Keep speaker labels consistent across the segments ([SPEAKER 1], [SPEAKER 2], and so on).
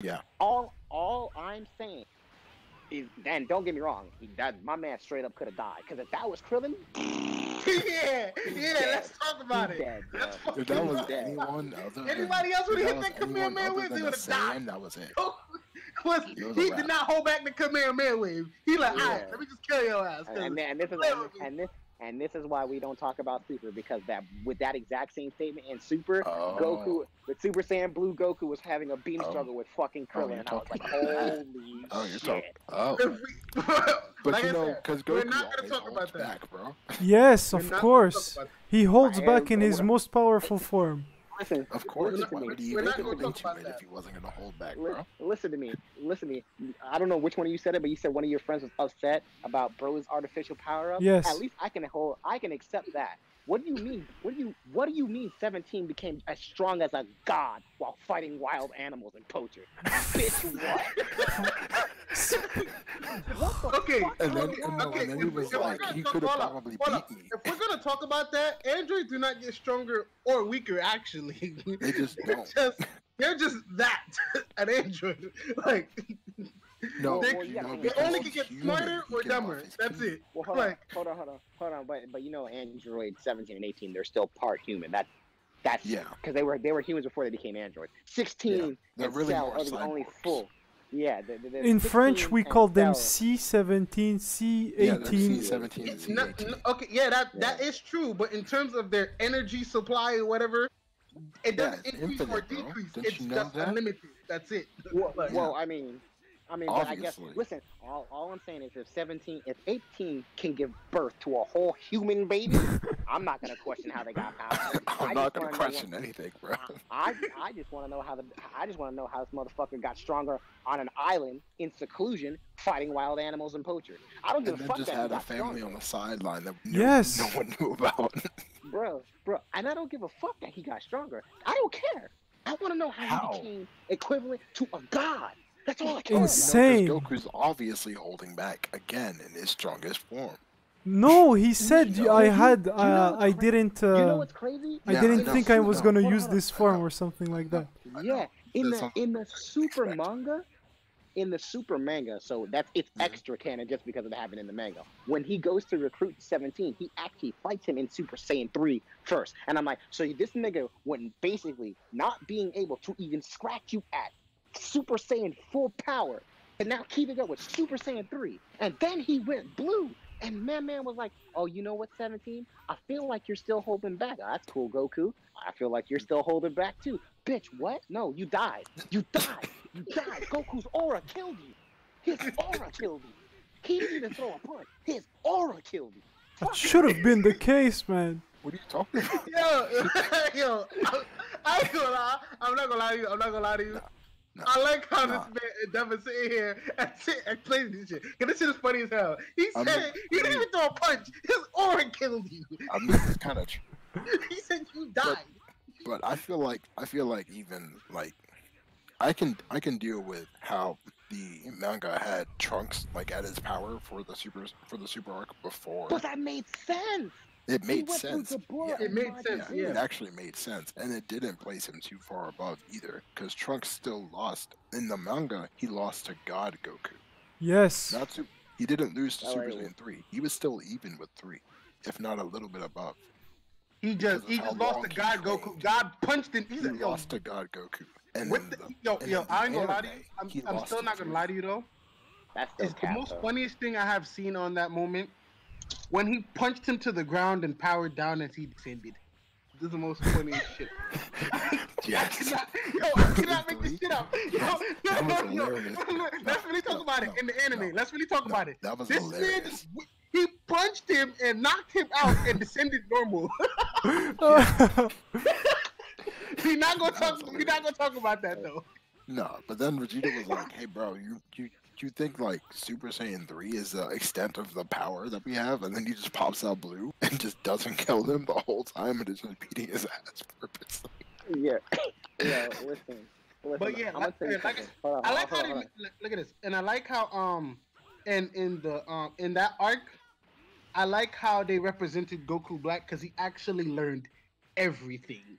[SPEAKER 1] Yeah.
[SPEAKER 2] All all I'm saying is, and don't get me wrong, he, that my man straight up could have died. Because if that was Krillin,
[SPEAKER 3] yeah, yeah. Let's talk about
[SPEAKER 2] he's
[SPEAKER 3] it.
[SPEAKER 2] dead,
[SPEAKER 3] Let's
[SPEAKER 2] bro.
[SPEAKER 3] fucking
[SPEAKER 1] If that was
[SPEAKER 3] talk about it.
[SPEAKER 1] anyone other than
[SPEAKER 3] Anybody else would
[SPEAKER 1] if
[SPEAKER 3] hit that
[SPEAKER 1] anyone
[SPEAKER 3] Kamehameha
[SPEAKER 1] other
[SPEAKER 3] wave,
[SPEAKER 1] than
[SPEAKER 3] they would've died.
[SPEAKER 1] Saiyan, That was it.
[SPEAKER 3] was,
[SPEAKER 1] It was
[SPEAKER 3] he did not hold back the command Kamehameha wave. He like,
[SPEAKER 2] Yeah.
[SPEAKER 3] alright, let me just kill your ass. 'cause
[SPEAKER 2] and, and, and this is and, and this and this is why we don't talk about Super because that with that exact same statement in Super,
[SPEAKER 1] Oh.
[SPEAKER 2] Goku with Super Saiyan Blue Goku was having a beam
[SPEAKER 1] Oh.
[SPEAKER 2] struggle with fucking
[SPEAKER 1] Oh,
[SPEAKER 2] Krillin,
[SPEAKER 1] you're
[SPEAKER 2] and I was like,
[SPEAKER 1] talking about that.
[SPEAKER 2] holy
[SPEAKER 1] Oh, you're
[SPEAKER 2] shit!
[SPEAKER 1] talking. Oh, but
[SPEAKER 3] like
[SPEAKER 1] you know,
[SPEAKER 3] said,
[SPEAKER 1] because
[SPEAKER 3] we're
[SPEAKER 1] Goku
[SPEAKER 3] not gonna talk
[SPEAKER 1] holds
[SPEAKER 3] about that.
[SPEAKER 1] back, bro.
[SPEAKER 4] Yes, of course. He holds back in his most powerful form.
[SPEAKER 2] Listen,
[SPEAKER 1] Of course,
[SPEAKER 2] listen
[SPEAKER 1] why
[SPEAKER 2] to me.
[SPEAKER 1] would he even
[SPEAKER 3] not gonna talk about
[SPEAKER 1] it
[SPEAKER 3] that.
[SPEAKER 1] if he wasn't gonna hold back,
[SPEAKER 2] Li-
[SPEAKER 1] bro?
[SPEAKER 2] listen to me. Listen to me. I don't know which one of you said it, but you said one of your friends was upset about Bro's artificial power up.
[SPEAKER 4] Yes.
[SPEAKER 2] At least I can hold. I can accept that. What do you mean? What do you What do you mean? Seventeen became as strong as a god while fighting wild animals and poachers. Bitch, what? what the
[SPEAKER 3] Okay,
[SPEAKER 2] fuck?
[SPEAKER 1] And then- and
[SPEAKER 2] wrong
[SPEAKER 1] then- and then he was
[SPEAKER 2] you?
[SPEAKER 1] like,
[SPEAKER 3] gonna
[SPEAKER 1] he could've probably
[SPEAKER 3] up.
[SPEAKER 1] beat me.
[SPEAKER 3] If we're gonna talk about that, androids do not get stronger or weaker. Actually,
[SPEAKER 1] They just
[SPEAKER 3] They're
[SPEAKER 1] don't.
[SPEAKER 3] just they're just that an android. Like
[SPEAKER 1] No,
[SPEAKER 3] They-
[SPEAKER 2] well,
[SPEAKER 1] you
[SPEAKER 2] yeah,
[SPEAKER 1] know,
[SPEAKER 2] they
[SPEAKER 3] they only can get smarter or dumber. That's it.
[SPEAKER 2] Well, hold
[SPEAKER 3] Like
[SPEAKER 2] on, hold on, hold on, hold on. But but you know, Android 17 and 18, they're still part human. That's that's
[SPEAKER 1] Yeah.
[SPEAKER 2] because they were they were humans before they became androids. 16
[SPEAKER 1] They're
[SPEAKER 2] and
[SPEAKER 1] really
[SPEAKER 2] Cell are the only full. Yeah. The, the, the
[SPEAKER 4] In French, we call them C17, C18.
[SPEAKER 1] C17 and
[SPEAKER 3] It's not- okay, yeah, that
[SPEAKER 2] Yeah.
[SPEAKER 3] that is true. But in terms of their energy supply or whatever, it doesn't
[SPEAKER 1] it's
[SPEAKER 3] increase or
[SPEAKER 1] infinite, bro.
[SPEAKER 3] decrease. It's just
[SPEAKER 1] that?
[SPEAKER 3] unlimited. That's it.
[SPEAKER 2] Well,
[SPEAKER 3] Like,
[SPEAKER 2] well, I mean, I mean, but I guess listen. All, all I'm saying is, if 17, if 18 can give birth to a whole human baby, I'm not gonna question how they got power. I
[SPEAKER 1] I'm
[SPEAKER 2] just
[SPEAKER 1] not gonna
[SPEAKER 2] wanna know
[SPEAKER 1] question anything, bro.
[SPEAKER 2] I, I just want to know how the I just want to know how this motherfucker got stronger on an island in seclusion fighting wild animals and poachers. I don't give
[SPEAKER 1] And
[SPEAKER 2] a fuck
[SPEAKER 1] just
[SPEAKER 2] that he
[SPEAKER 1] had a family
[SPEAKER 2] stronger,
[SPEAKER 1] on the sideline that no,
[SPEAKER 4] Yes.
[SPEAKER 1] no one knew about.
[SPEAKER 2] bro, bro, and I don't give a fuck that he got stronger. I don't care. I want to know how,
[SPEAKER 1] How?
[SPEAKER 2] he became equivalent to a god. That's all I care
[SPEAKER 4] Insane.
[SPEAKER 1] You know, 'cause Goku's obviously holding back again in his strongest form.
[SPEAKER 4] No, he said
[SPEAKER 1] know-
[SPEAKER 4] I had.
[SPEAKER 2] you know
[SPEAKER 4] Uh, I
[SPEAKER 2] cra-
[SPEAKER 4] didn't.
[SPEAKER 2] about. You know
[SPEAKER 4] Uh,
[SPEAKER 2] what's crazy?
[SPEAKER 4] I
[SPEAKER 1] Yeah,
[SPEAKER 4] didn't
[SPEAKER 1] know,
[SPEAKER 4] think I
[SPEAKER 1] I
[SPEAKER 4] was
[SPEAKER 1] know.
[SPEAKER 4] gonna
[SPEAKER 2] Hold
[SPEAKER 4] use this form or something like that.
[SPEAKER 2] Yeah, in the in the super
[SPEAKER 1] expect.
[SPEAKER 2] manga, in the super manga, so that's it's
[SPEAKER 1] Mhm.
[SPEAKER 2] extra canon just because of it happened in the manga. When he goes to recruit 17, he actually fights him in Super Saiyan 3 first. And I'm like, so this nigga went basically not being able to even scratch you at Super Saiyan full power, and now keep it up with Super Saiyan 3. And then he went blue. And Man Man was like, Oh, you know what, 17? I feel like you're still holding back. Oh, that's cool, Goku. I feel like you're still holding back too. Bitch, what? No, you died. You died. You died. Goku's aura killed you. His aura killed you. He didn't even throw a punch. His aura killed you.
[SPEAKER 4] That should have been the case, man.
[SPEAKER 1] What are you talking about?
[SPEAKER 3] Yo, yo, I, I ain't gonna lie. I'm not gonna lie to you. I'm not gonna lie to you.
[SPEAKER 1] No.
[SPEAKER 3] I like how
[SPEAKER 1] Nah.
[SPEAKER 3] this man Devin sitting here and sit and play this shit. Cause this shit is funny as hell. He
[SPEAKER 1] I
[SPEAKER 3] said
[SPEAKER 1] mean-
[SPEAKER 3] you didn't even throw a punch. His aura killed you.
[SPEAKER 1] I mean, it's kind of true.
[SPEAKER 3] he said you died.
[SPEAKER 1] but I feel like I feel like even like I can I can deal with how the manga had Trunks like at his power for the super for the super arc before.
[SPEAKER 2] But that made sense.
[SPEAKER 1] It made sense. Yeah.
[SPEAKER 3] It made sense, yeah.
[SPEAKER 1] It actually made sense, and it didn't place him too far above either, because Trunks still lost in the manga. He lost to God Goku,
[SPEAKER 4] Yes.
[SPEAKER 1] not to. He didn't lose to
[SPEAKER 2] Oh,
[SPEAKER 1] Super. Saiyan three. He was still even with three, if not a little bit above.
[SPEAKER 3] He just he just lost to
[SPEAKER 1] he
[SPEAKER 3] God Goku. God punched him. He
[SPEAKER 1] He
[SPEAKER 3] said, yo,
[SPEAKER 1] lost to God Goku, and with
[SPEAKER 3] the,
[SPEAKER 1] the-
[SPEAKER 3] yo,
[SPEAKER 1] and
[SPEAKER 3] yo, I ain't gonna lie to you. I'm, I'm still not gonna
[SPEAKER 1] three.
[SPEAKER 3] lie to you though.
[SPEAKER 2] That's
[SPEAKER 3] It's the most
[SPEAKER 2] though.
[SPEAKER 3] funniest thing I have seen on that moment when he punched him to the ground and powered down as he descended. This is the most funny shit.
[SPEAKER 1] Yes.
[SPEAKER 3] I cannot, yo, I cannot make this shit up. Yo,
[SPEAKER 1] Yes,
[SPEAKER 3] yo,
[SPEAKER 1] that was
[SPEAKER 3] yo, yo. Let's really talk
[SPEAKER 1] No,
[SPEAKER 3] about
[SPEAKER 1] no,
[SPEAKER 3] it in the anime.
[SPEAKER 1] no,
[SPEAKER 3] Let's really talk
[SPEAKER 1] no,
[SPEAKER 3] about it.
[SPEAKER 1] That was
[SPEAKER 3] This man,
[SPEAKER 1] hilarious.
[SPEAKER 3] he punched him and knocked him out and descended normal. We're not gonna talk. We're not gonna talk about that though.
[SPEAKER 1] No, but then Vegeta was like, "Hey, bro, you you you think like Super Saiyan three is the extent of the power that we have?" And then he just pops out blue and just doesn't kill him the whole time and is just beating his ass purposely.
[SPEAKER 2] Yeah. yeah, listen. listen
[SPEAKER 3] But yeah,
[SPEAKER 2] I'm
[SPEAKER 3] like- like I
[SPEAKER 2] something.
[SPEAKER 3] s-
[SPEAKER 2] Hold on,
[SPEAKER 3] I like how they look, look at this, and I like how um, and in the um in that arc, I like how they represented Goku Black because he actually learned everything.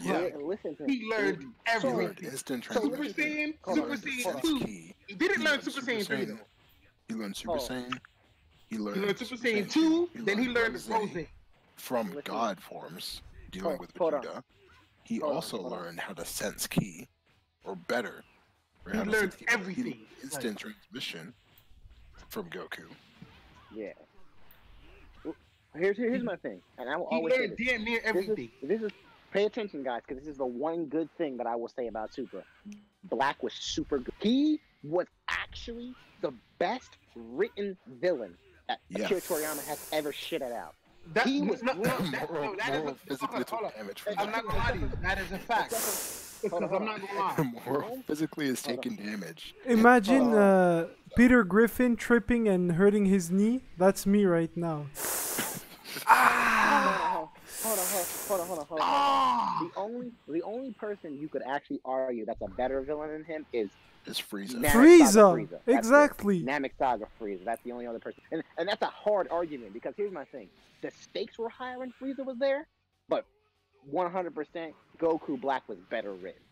[SPEAKER 1] Yeah.
[SPEAKER 2] Yeah, listen to
[SPEAKER 3] He learned everything.
[SPEAKER 1] learned instant
[SPEAKER 2] So
[SPEAKER 3] Super. Saiyan, Super Saiyan 2.
[SPEAKER 1] Key.
[SPEAKER 3] He didn't
[SPEAKER 1] He
[SPEAKER 3] learn
[SPEAKER 1] learned
[SPEAKER 3] Super Saiyan 3 though.
[SPEAKER 1] He learned Super
[SPEAKER 2] Oh.
[SPEAKER 1] Saiyan. He learned
[SPEAKER 3] He learned Super Saiyan 2, then he learned
[SPEAKER 1] Rose
[SPEAKER 3] Rose.
[SPEAKER 1] from
[SPEAKER 2] Listen.
[SPEAKER 1] God forms, dealing
[SPEAKER 2] Hold-
[SPEAKER 1] with
[SPEAKER 2] hold on.
[SPEAKER 1] Vegeta. He
[SPEAKER 2] Hold
[SPEAKER 1] also
[SPEAKER 2] hold on.
[SPEAKER 1] learned how to sense ki, or better. or
[SPEAKER 3] He
[SPEAKER 1] how
[SPEAKER 3] learned
[SPEAKER 1] sense ki, but he
[SPEAKER 3] everything.
[SPEAKER 1] learned Instant transmission from Goku.
[SPEAKER 2] Yeah. Well, Here's here's my thing, and I will
[SPEAKER 3] He
[SPEAKER 2] always say
[SPEAKER 3] learned
[SPEAKER 2] this.
[SPEAKER 3] damn near
[SPEAKER 2] This
[SPEAKER 3] everything.
[SPEAKER 2] is, this is pay attention, guys, because this is the one good thing that I will say about Super. Black was super good. He was actually the best written villain that
[SPEAKER 1] Yeah.
[SPEAKER 2] Akira Toriyama has ever shitted out.
[SPEAKER 3] That,
[SPEAKER 2] he was
[SPEAKER 3] no, no, that,
[SPEAKER 1] Moral,
[SPEAKER 3] no, that
[SPEAKER 1] moral
[SPEAKER 3] is a,
[SPEAKER 1] physically
[SPEAKER 3] hold on, hold on.
[SPEAKER 1] damage
[SPEAKER 3] I'm not gonna lie to you. That is a fact.
[SPEAKER 2] Hold on,
[SPEAKER 3] Because
[SPEAKER 2] hold
[SPEAKER 3] I'm not gonna lie.
[SPEAKER 1] Moral physically is taking damage.
[SPEAKER 4] Imagine uh, Peter Griffin tripping and hurting his knee. That's me right now.
[SPEAKER 2] Hold on, hold on, hold on, hold on, hold on.
[SPEAKER 3] Ah!
[SPEAKER 2] The only, the only person you could actually argue that's a better villain than him is
[SPEAKER 1] It's Frieza.
[SPEAKER 2] Namek Saga
[SPEAKER 4] Frieza!
[SPEAKER 2] Frieza. That's it.
[SPEAKER 4] Exactly.
[SPEAKER 2] Namek Saga Frieza. That's the only other person, and and that's a hard argument because here's my thing: the stakes were higher when Frieza was there, but 100% Goku Black was better written.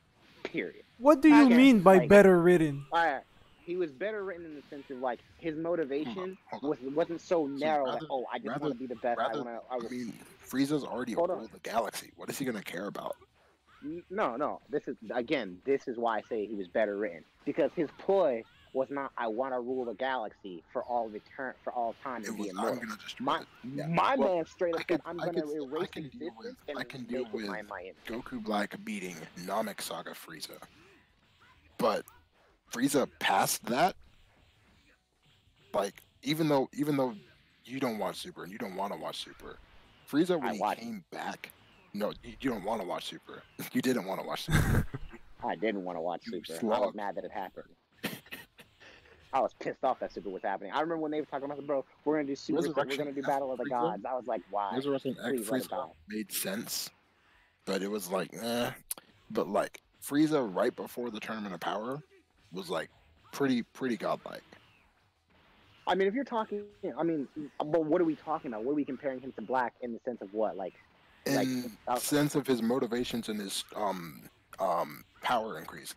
[SPEAKER 2] Period.
[SPEAKER 4] What do you
[SPEAKER 2] Okay,
[SPEAKER 4] mean by
[SPEAKER 2] like-
[SPEAKER 4] better written?
[SPEAKER 2] Alright, he was better written in the sense of like his motivation
[SPEAKER 1] hold on.
[SPEAKER 2] was wasn't so narrow.
[SPEAKER 1] rather-
[SPEAKER 2] that, oh, I just
[SPEAKER 1] rather-
[SPEAKER 2] want to be the best. I want to. I
[SPEAKER 1] I
[SPEAKER 2] was,
[SPEAKER 1] mean, Frieza's already
[SPEAKER 2] Hold on.
[SPEAKER 1] ruled the galaxy. What is he gonna care about?
[SPEAKER 2] No, no. This is again. This is why I say he was better written because his ploy was not "I want to rule the galaxy for all return for all time
[SPEAKER 1] It
[SPEAKER 2] and be
[SPEAKER 1] was I'm
[SPEAKER 2] immortal." My.
[SPEAKER 1] Yeah.
[SPEAKER 2] my
[SPEAKER 1] Well,
[SPEAKER 2] man straight
[SPEAKER 1] I
[SPEAKER 2] up said, "I'm gonna
[SPEAKER 1] can- I
[SPEAKER 2] erase
[SPEAKER 1] can deal
[SPEAKER 2] existence
[SPEAKER 1] with-
[SPEAKER 2] and
[SPEAKER 1] I can deal
[SPEAKER 2] it
[SPEAKER 1] with
[SPEAKER 2] my image."
[SPEAKER 1] Goku Black beating Namek Saga Frieza. But Frieza passed that, like even though even though you don't watch Super and you don't want to watch Super, Frieza when
[SPEAKER 2] I
[SPEAKER 1] he
[SPEAKER 2] watched.
[SPEAKER 1] came back, no, you, you don't want to watch Super. You didn't want to watch Super.
[SPEAKER 2] I didn't want to watch
[SPEAKER 1] You
[SPEAKER 2] Super. I was mad that it happened. I was pissed off that Super was happening. I remember when they were talking about, bro, we're gonna do Super, we're gonna do Battle of the
[SPEAKER 1] Frieza?
[SPEAKER 2] Gods. I was like, why?
[SPEAKER 1] Resurrection X
[SPEAKER 2] Please let it
[SPEAKER 1] Frieza made sense, but it was like, eh. But like Frieza right before the Tournament of Power was like pretty pretty godlike.
[SPEAKER 2] I mean, if you're talking, I mean, but what are we talking about? What are we comparing him to Black in the sense of what? Like, Like,
[SPEAKER 1] in
[SPEAKER 2] uh,
[SPEAKER 1] sense of his motivations and his um um power increase.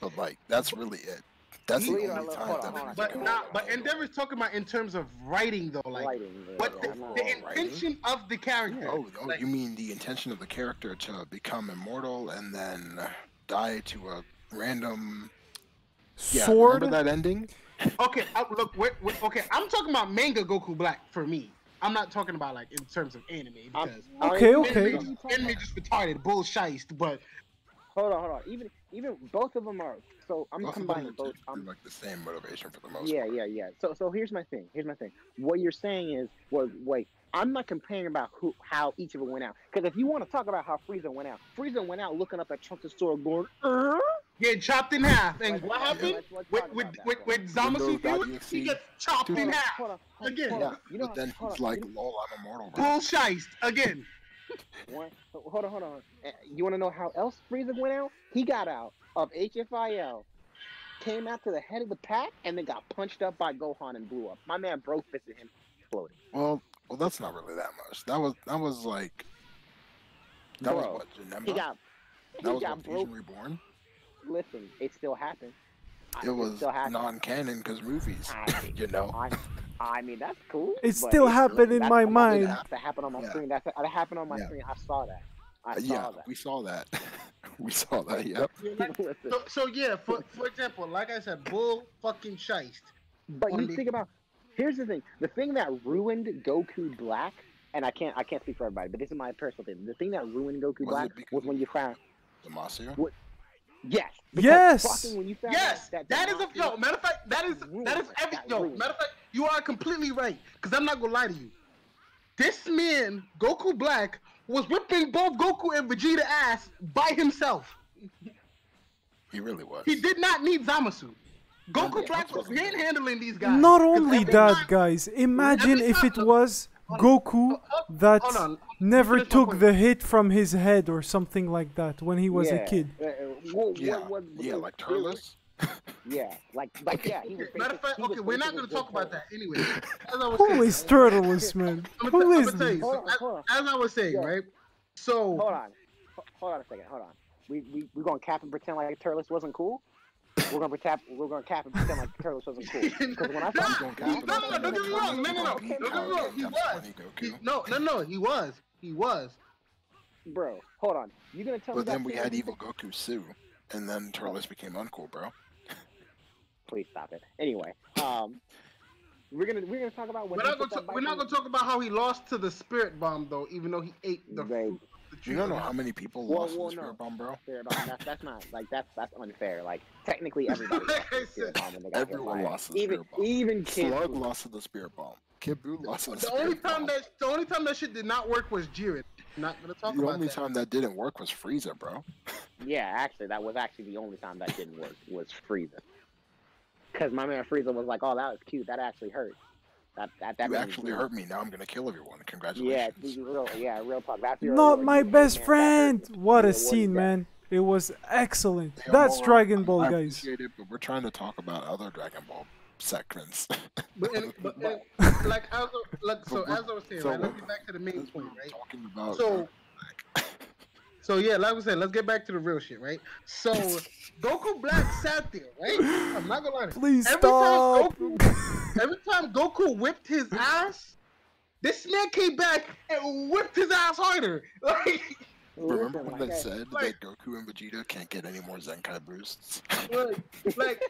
[SPEAKER 1] But like that's really it. That's the
[SPEAKER 2] Leader,
[SPEAKER 1] only
[SPEAKER 2] hold
[SPEAKER 1] time
[SPEAKER 2] on,
[SPEAKER 1] that
[SPEAKER 2] hold on.
[SPEAKER 1] Frieza
[SPEAKER 3] But not, but. Endeavor's talking about in terms of writing though, like
[SPEAKER 2] writing. yeah,
[SPEAKER 3] what
[SPEAKER 2] yeah,
[SPEAKER 3] the,
[SPEAKER 2] I'm
[SPEAKER 1] writing?
[SPEAKER 3] intention of the character.
[SPEAKER 1] Oh, oh
[SPEAKER 3] Like-
[SPEAKER 1] you mean the intention of the character to become immortal and then die to a random yeah,
[SPEAKER 4] Sword?
[SPEAKER 1] Remember that ending?
[SPEAKER 3] Okay, uh, look, wait, wait, okay, I'm talking about manga Goku Black for me. I'm not talking about like in terms of anime because
[SPEAKER 2] I mean,
[SPEAKER 4] Okay, okay.
[SPEAKER 2] even you talking
[SPEAKER 3] anime just retarded, bullshit. But
[SPEAKER 2] Hold on, hold on. Even, even both of them are. So I'm
[SPEAKER 1] Both of them
[SPEAKER 2] combining both. I'm,
[SPEAKER 1] like the same motivation for the most
[SPEAKER 2] yeah,
[SPEAKER 1] part.
[SPEAKER 2] yeah, yeah. So, so here's my thing. Here's my thing. What you're saying is, well, wait. I'm not comparing about who, how each of them went out. Because if you want to talk about how Frieza went out, Frieza went out looking up at Trunks' sword, going, "Er?"
[SPEAKER 3] Getting chopped in half. And what happened
[SPEAKER 2] let's- let's
[SPEAKER 3] with
[SPEAKER 2] talk
[SPEAKER 3] with with, with Zamasu
[SPEAKER 1] Windows
[SPEAKER 3] dude?
[SPEAKER 1] .exe.
[SPEAKER 3] He gets chopped in half
[SPEAKER 2] hold on, hold
[SPEAKER 3] Again.
[SPEAKER 1] Yeah.
[SPEAKER 2] You know,
[SPEAKER 1] but then
[SPEAKER 2] hold
[SPEAKER 1] he's like,
[SPEAKER 2] You-
[SPEAKER 1] lol, I'm immortal. bro."
[SPEAKER 3] bullshit again.
[SPEAKER 2] One, hold on, hold on. Uh, You want to know how else Frieza went out? He got out of HFIL, came out to the head of the pack, and then got punched up by Gohan and blew up. My man broke fisted him, exploded.
[SPEAKER 1] Well, well, that's not really that much. That was that was like that was what Janemba.
[SPEAKER 2] He got, he
[SPEAKER 1] that was
[SPEAKER 2] got
[SPEAKER 1] what
[SPEAKER 2] broke.
[SPEAKER 1] Fusion Reborn.
[SPEAKER 2] Listen, it still happened. I-
[SPEAKER 1] It was
[SPEAKER 2] still happened.
[SPEAKER 1] non-canon because movies.
[SPEAKER 2] I-
[SPEAKER 1] you know.
[SPEAKER 2] I, I mean, that's cool.
[SPEAKER 4] It still
[SPEAKER 2] it's-
[SPEAKER 4] happened in my mind.
[SPEAKER 2] That happened on my
[SPEAKER 1] Yeah.
[SPEAKER 2] screen. That, that happened on my
[SPEAKER 1] Yeah.
[SPEAKER 2] screen. I saw that. I saw
[SPEAKER 1] yeah,
[SPEAKER 2] that.
[SPEAKER 1] we saw that. we saw that. Yep.
[SPEAKER 3] So, so yeah, for for example, like I said, bull fucking shite.
[SPEAKER 2] But you
[SPEAKER 3] the-
[SPEAKER 2] think about here's the thing. The thing that ruined Goku Black, and I can't I can't speak for everybody, but this is my personal thing. The thing that ruined Goku
[SPEAKER 1] Was
[SPEAKER 2] Black was when
[SPEAKER 1] of-
[SPEAKER 2] you found
[SPEAKER 1] Demacia.
[SPEAKER 2] Yes.
[SPEAKER 4] Yes!
[SPEAKER 2] fucking when you found
[SPEAKER 3] Yes,
[SPEAKER 2] out that
[SPEAKER 3] that is a
[SPEAKER 2] Demacia-
[SPEAKER 3] yo. Matter of fact, that is that is every
[SPEAKER 2] That
[SPEAKER 3] yo.
[SPEAKER 2] ruined.
[SPEAKER 3] Matter of fact, you are completely right. Cause I'm not gonna lie to you. This man, Goku Black, was whipping both Goku and Vegeta ass by himself.
[SPEAKER 1] He really was.
[SPEAKER 3] He did not need Zamasu. Goku
[SPEAKER 1] Yeah,
[SPEAKER 3] Black was
[SPEAKER 1] what I'm
[SPEAKER 3] handling these guys.
[SPEAKER 4] Not only that,
[SPEAKER 3] time-
[SPEAKER 4] guys. Imagine if it was Goku oh,
[SPEAKER 3] oh, that
[SPEAKER 4] never took the hit from his head or something like that when he was
[SPEAKER 2] yeah,
[SPEAKER 4] a kid.
[SPEAKER 2] Uh, what-
[SPEAKER 1] Yeah.
[SPEAKER 2] what- what-
[SPEAKER 1] yeah, like Turles.
[SPEAKER 2] Yeah, like like yeah. He was
[SPEAKER 3] matter of fact, okay, we're not gonna talk about that anyway. As I was
[SPEAKER 4] Who
[SPEAKER 3] saying,
[SPEAKER 4] is Turles, man?
[SPEAKER 3] I'm
[SPEAKER 4] Who
[SPEAKER 3] I'm gonna
[SPEAKER 4] this?
[SPEAKER 3] So, as, as I was saying,
[SPEAKER 2] Yeah.
[SPEAKER 3] right? So
[SPEAKER 2] Hold on. hold on a second. Hold on. We we we gonna cap and pretend like Turles wasn't cool. We're gonna pretend. We're gonna cap and pretend like Turles wasn't cool. Because when I
[SPEAKER 3] Nah,
[SPEAKER 2] saw
[SPEAKER 1] don't
[SPEAKER 3] he-
[SPEAKER 1] count
[SPEAKER 3] no, no, no, don't get me wrong. No, no, no. Don't get me wrong. He was. He, no, no, no. He was. He was.
[SPEAKER 2] Bro, hold on. You're gonna tell
[SPEAKER 1] But
[SPEAKER 2] me
[SPEAKER 1] But
[SPEAKER 2] then
[SPEAKER 1] we had evil Goku Sue, and then Turles became uncool, bro.
[SPEAKER 2] Please stop it. Anyway, um, we're gonna we're gonna talk about when
[SPEAKER 3] We're not gonna.
[SPEAKER 2] that
[SPEAKER 3] Talk, we're not gonna talk about how he lost to the spirit bomb though, even though he ate the
[SPEAKER 2] Right.
[SPEAKER 3] fruit. The
[SPEAKER 1] You don't know how many people
[SPEAKER 2] Well,
[SPEAKER 1] lost
[SPEAKER 2] well,
[SPEAKER 1] to the Spirit
[SPEAKER 2] no.
[SPEAKER 1] Bomb, bro?
[SPEAKER 2] Spirit bomb. That's that's not like that's that's unfair. Like technically everybody lost to the spirit bomb when they got
[SPEAKER 1] Everyone lost to the
[SPEAKER 2] even
[SPEAKER 1] spirit bomb.
[SPEAKER 2] even kids.
[SPEAKER 1] Slug lost to the Spirit Bomb. Kid Buu lost to the,
[SPEAKER 3] The
[SPEAKER 1] Spirit
[SPEAKER 3] only time
[SPEAKER 1] Bomb.
[SPEAKER 3] that the only time that shit did not work was Jiren. Not gonna talk
[SPEAKER 1] the
[SPEAKER 3] about
[SPEAKER 1] only
[SPEAKER 3] that.
[SPEAKER 1] time that didn't work was Frieza, bro.
[SPEAKER 2] Yeah, actually, that was actually the only time that didn't work was Frieza. Because my man Frieza was like, "Oh, that was cute. That actually hurt. That that that
[SPEAKER 1] you actually
[SPEAKER 2] bleed."
[SPEAKER 1] hurt me. Now I'm gonna kill everyone. Congratulations.
[SPEAKER 2] this is real. Yeah, real talk. That's your
[SPEAKER 4] Not
[SPEAKER 2] your-
[SPEAKER 4] my
[SPEAKER 2] your
[SPEAKER 4] best
[SPEAKER 2] man,
[SPEAKER 4] friend. What a scene,
[SPEAKER 2] that?
[SPEAKER 4] man. It was excellent.
[SPEAKER 1] Yeah,
[SPEAKER 4] That's
[SPEAKER 1] well,
[SPEAKER 4] Dragon Ball,
[SPEAKER 1] I
[SPEAKER 4] guys.
[SPEAKER 1] it, but we're trying to talk about other Dragon Ball segments.
[SPEAKER 3] But, and, but and, like as I- like so as I was saying,
[SPEAKER 1] so
[SPEAKER 3] right? Let's get back to the main point, right?
[SPEAKER 1] Talking about
[SPEAKER 3] So, so yeah, like I said, let's get back to the real shit, right? So Goku Black sat there, right? I'm not gonna lie.
[SPEAKER 4] Please
[SPEAKER 3] Every
[SPEAKER 4] stop.
[SPEAKER 3] time Goku, every time Goku whipped his ass, this man came back and whipped his ass harder. Like,
[SPEAKER 1] remember
[SPEAKER 2] Listen,
[SPEAKER 1] when they
[SPEAKER 2] I-
[SPEAKER 1] said
[SPEAKER 3] like-
[SPEAKER 1] that Goku and Vegeta can't get any more Zenkai boosts?
[SPEAKER 3] like, like,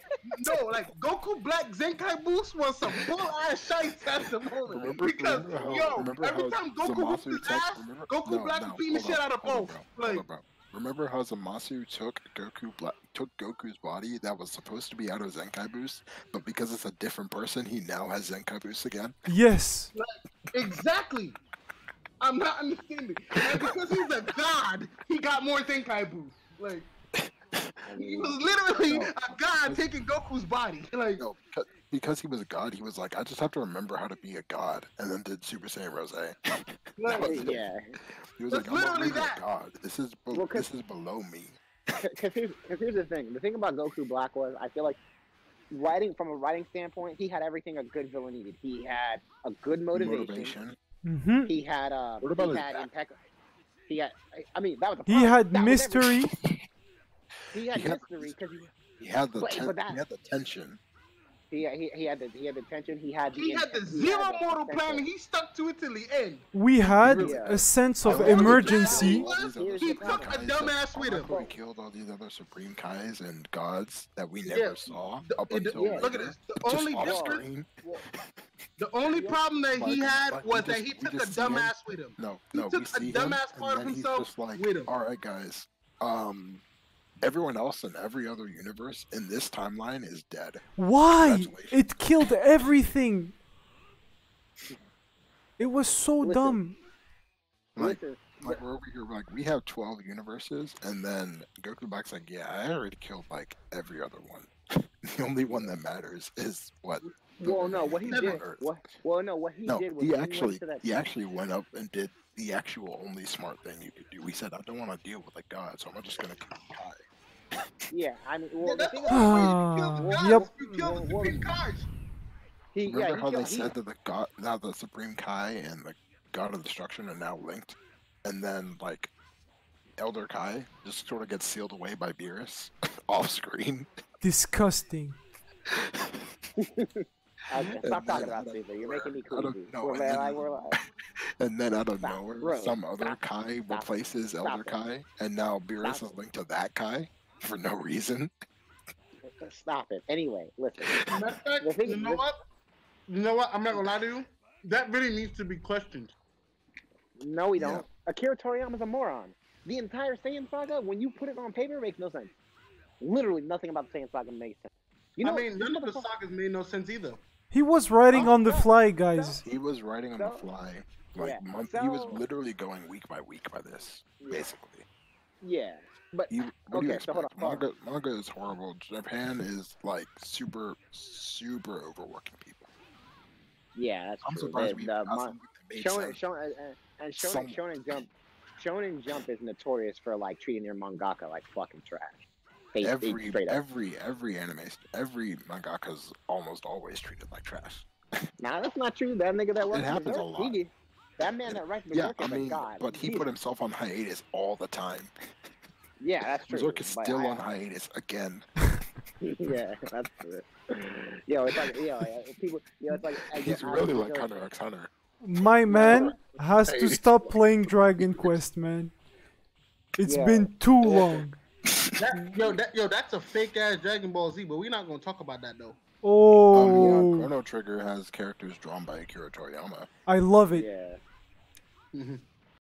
[SPEAKER 3] no, like Goku Black Zenkai Boost was some bull ass shite at the moment.
[SPEAKER 1] Remember,
[SPEAKER 3] because
[SPEAKER 1] remember how,
[SPEAKER 3] yo,
[SPEAKER 1] remember
[SPEAKER 3] every time Goku whipped
[SPEAKER 1] Zamasu
[SPEAKER 3] his
[SPEAKER 1] took-
[SPEAKER 3] ass,
[SPEAKER 1] remember-
[SPEAKER 3] Goku
[SPEAKER 1] no,
[SPEAKER 3] Black
[SPEAKER 1] no,
[SPEAKER 3] would beat the shit out of both. Like.
[SPEAKER 1] Remember how Zamasu took Goku Black took Goku's body that was supposed to be out of Zenkai boost, but because it's a different person, he now has Zenkai boost again.
[SPEAKER 4] Yes.
[SPEAKER 3] Exactly. I'm not understanding. And because he's a god, he got more Zenkai boost. Like he was literally
[SPEAKER 1] No.
[SPEAKER 3] a god taking Goku's body. Like
[SPEAKER 1] No, because- because he was a god, he was like, I just have to remember how to be a god, and then did Super Saiyan Rose.
[SPEAKER 3] Like,
[SPEAKER 2] yeah,
[SPEAKER 1] He was
[SPEAKER 3] That's
[SPEAKER 1] like, I'm not
[SPEAKER 3] literally that.
[SPEAKER 1] a god. This is be-
[SPEAKER 2] Well, 'cause-
[SPEAKER 1] this is below me.
[SPEAKER 2] because here's, 'cause here's the thing. The thing about Goku Black was, I feel like, writing from a writing standpoint, he had everything a good villain needed. He had a good motivation.
[SPEAKER 1] Motivation.
[SPEAKER 4] Hmm
[SPEAKER 2] He had uh,
[SPEAKER 1] What about
[SPEAKER 2] he had
[SPEAKER 1] back?
[SPEAKER 2] impeccable. He had. I- I mean, that was. The
[SPEAKER 4] He had
[SPEAKER 2] That was everything.
[SPEAKER 4] mystery.
[SPEAKER 2] He had
[SPEAKER 1] He
[SPEAKER 2] mystery because he,
[SPEAKER 1] He had the
[SPEAKER 2] But-
[SPEAKER 1] ten-
[SPEAKER 2] but that-
[SPEAKER 1] he had the tension.
[SPEAKER 2] He, he he had the he had the tension. He had the
[SPEAKER 3] he had the
[SPEAKER 2] he
[SPEAKER 3] zero
[SPEAKER 2] had the
[SPEAKER 3] mortal plan he stuck to it till the end.
[SPEAKER 4] We had
[SPEAKER 2] Yeah.
[SPEAKER 4] a sense of
[SPEAKER 1] I wanted to
[SPEAKER 4] emergency.
[SPEAKER 1] kill all these other
[SPEAKER 2] He
[SPEAKER 3] He took a dumbass with him.
[SPEAKER 1] wanted killed all these other Supreme Kais and gods that we
[SPEAKER 3] Yeah,
[SPEAKER 1] never saw
[SPEAKER 3] The-
[SPEAKER 1] up
[SPEAKER 3] it-
[SPEAKER 1] until
[SPEAKER 2] yeah,
[SPEAKER 3] Look at this. The
[SPEAKER 1] just
[SPEAKER 3] only difference,
[SPEAKER 1] screen.
[SPEAKER 3] The only problem that he had
[SPEAKER 1] like we
[SPEAKER 3] was that he took a
[SPEAKER 1] just see him.
[SPEAKER 3] dumbass with him.
[SPEAKER 1] No,
[SPEAKER 3] He
[SPEAKER 1] no,
[SPEAKER 3] took
[SPEAKER 1] we
[SPEAKER 3] a
[SPEAKER 1] see him,
[SPEAKER 3] dumbass part of himself
[SPEAKER 1] like,
[SPEAKER 3] with him.
[SPEAKER 1] all right, guys, um, everyone else in every other universe in this timeline is dead.
[SPEAKER 4] Why? It killed everything. It was so
[SPEAKER 2] Listen.
[SPEAKER 4] dumb.
[SPEAKER 1] Like, like we're over here, like we have twelve universes, and then Goku Black's like, yeah, I already killed like every other one. the only one that matters is what.
[SPEAKER 2] well, no, what he did. What, well, no, what he
[SPEAKER 1] No,
[SPEAKER 2] did was
[SPEAKER 1] he actually
[SPEAKER 2] went that.
[SPEAKER 1] he actually went up and did the actual only smart thing you could do. He said, I don't want to deal with a god, so I'm just gonna kill Kai.
[SPEAKER 2] Yeah, I mean,
[SPEAKER 3] Yeah,
[SPEAKER 2] well, the
[SPEAKER 3] that's
[SPEAKER 2] thing
[SPEAKER 3] the
[SPEAKER 2] about
[SPEAKER 3] only way you kill the
[SPEAKER 4] Ah, yep.
[SPEAKER 3] You kill the Supreme Kais.
[SPEAKER 2] he,
[SPEAKER 1] Remember
[SPEAKER 2] yeah, he
[SPEAKER 1] how they
[SPEAKER 2] killed- he-
[SPEAKER 1] said that the god, now the Supreme Kai and the God of Destruction are now linked, and then like Elder Kai just sort of gets sealed away by Beerus off screen.
[SPEAKER 4] Disgusting.
[SPEAKER 2] Okay,
[SPEAKER 1] And
[SPEAKER 2] stop talking
[SPEAKER 1] then
[SPEAKER 2] about
[SPEAKER 1] out of
[SPEAKER 2] Caesar. You're making me
[SPEAKER 1] nowhere-
[SPEAKER 2] crazy.
[SPEAKER 1] no,
[SPEAKER 2] We're
[SPEAKER 1] and then-
[SPEAKER 2] like, we're like,
[SPEAKER 1] And then out of
[SPEAKER 2] Stop,
[SPEAKER 1] nowhere,
[SPEAKER 2] bro,
[SPEAKER 1] some other
[SPEAKER 2] stop,
[SPEAKER 1] Kai replaces
[SPEAKER 2] stop
[SPEAKER 1] Elder
[SPEAKER 2] it.
[SPEAKER 1] Kai, and now Beerus
[SPEAKER 2] Stop
[SPEAKER 1] is linked to that Kai for no reason.
[SPEAKER 2] stop it. Anyway, listen.
[SPEAKER 3] Fact,
[SPEAKER 2] The thing
[SPEAKER 3] you
[SPEAKER 2] is-
[SPEAKER 3] know what? You know what? I'm not gonna lie to you. That really needs to be questioned.
[SPEAKER 2] No, we don't. Akira Toriyama's a moron. The entire Saiyan saga, when you put it on paper, makes no sense. Literally nothing about the Saiyan saga makes sense. You know,
[SPEAKER 3] I mean,
[SPEAKER 2] this
[SPEAKER 3] none of the
[SPEAKER 2] motherfucker-
[SPEAKER 3] sagas made no sense either.
[SPEAKER 4] He was writing
[SPEAKER 2] Oh,
[SPEAKER 4] on the
[SPEAKER 2] no,
[SPEAKER 4] fly, guys.
[SPEAKER 1] He was writing on the fly, like
[SPEAKER 2] yeah,
[SPEAKER 1] month. he was literally going week by week by this,
[SPEAKER 2] Yeah.
[SPEAKER 1] basically.
[SPEAKER 2] Yeah, but
[SPEAKER 1] You, what do you
[SPEAKER 2] Okay, so hold on,
[SPEAKER 1] manga, manga is horrible. Japan is like super, super overworking people.
[SPEAKER 2] yeah, that's
[SPEAKER 1] I'm
[SPEAKER 2] true.
[SPEAKER 1] surprised
[SPEAKER 2] The-
[SPEAKER 1] we
[SPEAKER 2] the mon- Shonen. Shonen, and, and Shonen,
[SPEAKER 1] Some-
[SPEAKER 2] Shonen Jump, Shonen Jump is notorious for like treating their mangaka like fucking trash. They, they
[SPEAKER 1] Every
[SPEAKER 2] straight up.
[SPEAKER 1] every every anime, every mangaka's almost always treated like trash.
[SPEAKER 2] Nah, that's not true. That nigga that works.
[SPEAKER 1] it happens a lot.
[SPEAKER 2] He That man that writes
[SPEAKER 1] Yeah, I mean,
[SPEAKER 2] god.
[SPEAKER 1] but he
[SPEAKER 2] He's-
[SPEAKER 1] put himself on hiatus all the time.
[SPEAKER 2] Yeah, that's true.
[SPEAKER 1] Berserk is still
[SPEAKER 2] I-
[SPEAKER 1] on hiatus again.
[SPEAKER 2] yeah, that's true. Yo, it's like yo, people. Yo, it's like I
[SPEAKER 1] He's
[SPEAKER 2] I
[SPEAKER 1] really
[SPEAKER 2] feel
[SPEAKER 1] like Hunter x Hunter.
[SPEAKER 4] My man has to stop playing Dragon Quest, man. It's
[SPEAKER 2] Yeah.
[SPEAKER 4] been too long.
[SPEAKER 3] That, yo, that, yo, that's a fake ass Dragon Ball Z, but we're not gonna talk about that though.
[SPEAKER 1] Oh, yeah,
[SPEAKER 4] Oh,
[SPEAKER 1] Chrono Trigger has characters drawn by Akira Toriyama.
[SPEAKER 4] I love it.
[SPEAKER 2] Yeah.
[SPEAKER 3] Mhm.